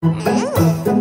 Open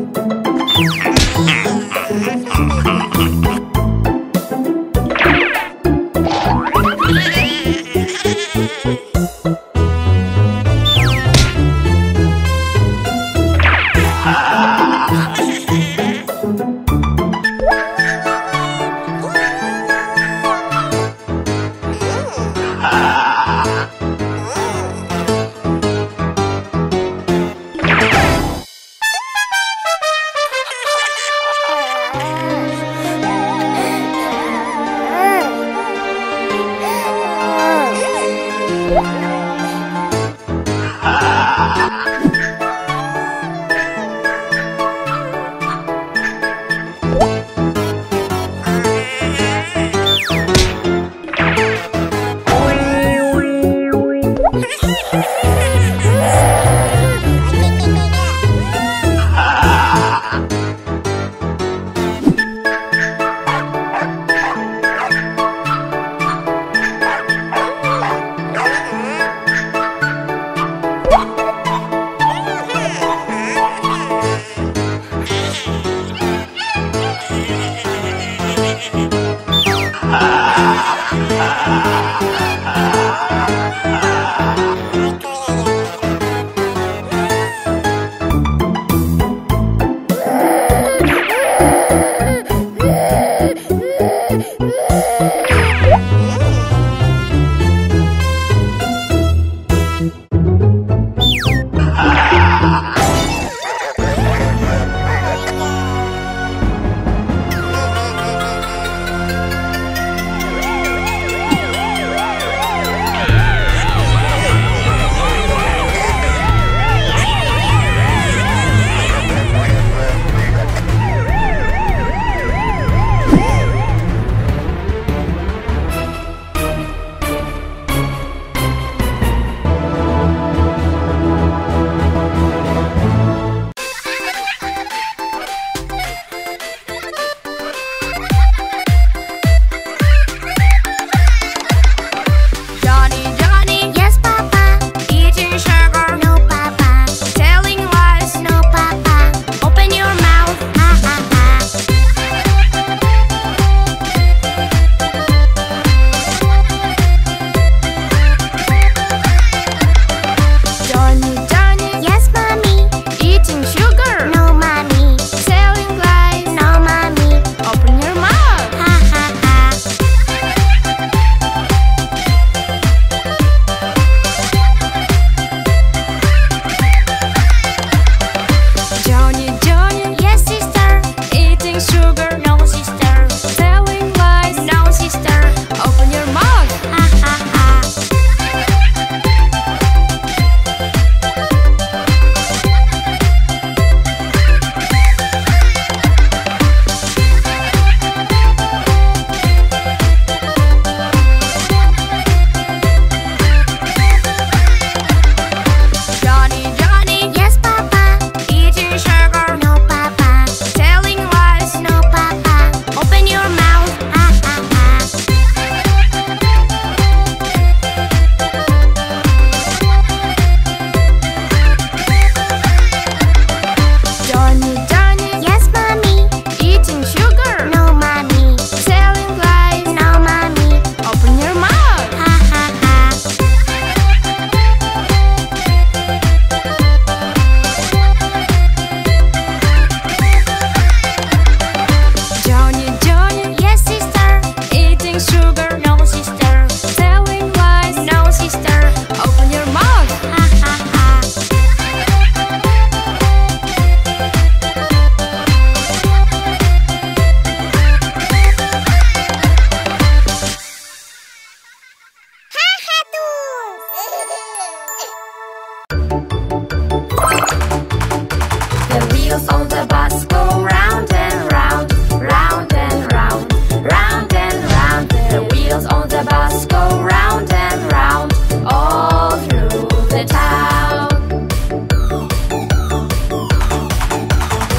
shut all through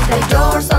the town.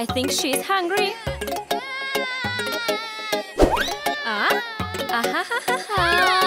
I think she's hungry. Ah? Ah ha ha ha ha!